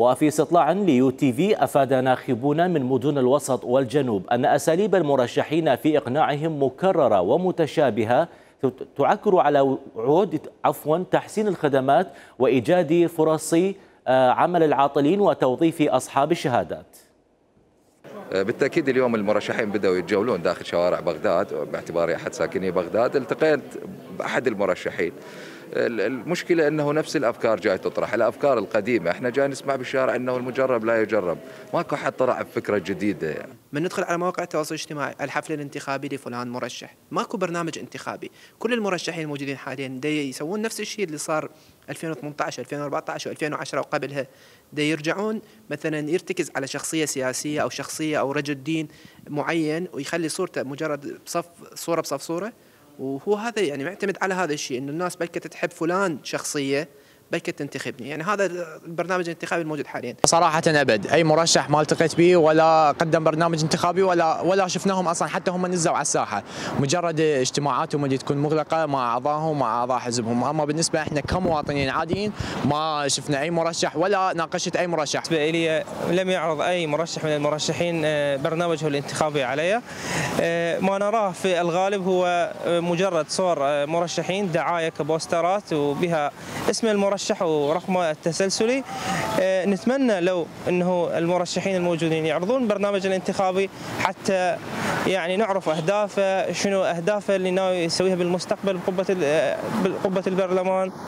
وفي استطلاع ليو تي في أفاد ناخبون من مدن الوسط والجنوب أن أساليب المرشحين في إقناعهم مكررة ومتشابهة تعكر على وعود عفوا تحسين الخدمات وإيجاد فرص عمل العاطلين وتوظيف أصحاب الشهادات. بالتأكيد اليوم المرشحين بدأوا يتجولون داخل شوارع بغداد باعتباري أحد ساكني بغداد. التقيت بأحد المرشحين. المشكلة أنه نفس الأفكار جاي تطرح. الأفكار القديمة إحنا جاي نسمع بالشارع أنه المجرب لا يجرب. ماكو حد طلع بفكرة جديدة. يعني. من ندخل على مواقع التواصل الاجتماعي الحفل الانتخابي لفلان مرشح. ماكو برنامج انتخابي. كل المرشحين الموجودين حاليا يسوون نفس الشيء اللي صار 2018 2014 و2010 وقبلها دي يرجعون مثلا يرتكز على شخصية سياسية أو شخصية أو رجل دين معين ويخلي صورته مجرد بصف صورة بصف صورة. وهو هذا يعني معتمد على هذا الشيء انه الناس بلكت تحب فلان شخصية بلكت تنتخبني. يعني هذا البرنامج الانتخابي الموجود حاليا. صراحة أبد. أي مرشح ما التقيت به ولا قدم برنامج انتخابي ولا ولا شفناهم أصلا حتى هم نزلوا على الساحة. مجرد اجتماعاتهم اللي تكون مغلقة مع اعضائهم مع أعضاء حزبهم. أما بالنسبة إحنا كمواطنين عاديين ما شفنا أي مرشح ولا ناقشت أي مرشح. بالنسبة لي لم يعرض أي مرشح من المرشحين برنامجه الانتخابي علي. ما نراه في الغالب هو مجرد صور مرشحين دعاية كبوسترات وبها اسم المرشح المرشح ورقمه التسلسلي. نتمنى لو إنه المرشحين الموجودين يعرضون برنامج الانتخابي حتى يعني نعرف أهدافه شنو أهدافه اللي ناوي يسويها بالمستقبل بقبة بقبة البرلمان.